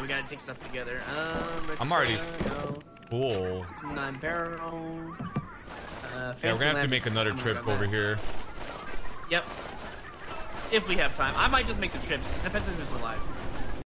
Okay, we gotta take stuff together. Um, I'm already- uh, Go. Nine barrel. Uh, Yeah, we're gonna have to make another trip over that. here. Yep. If we have time, I might just make the trips. It depends if it's alive.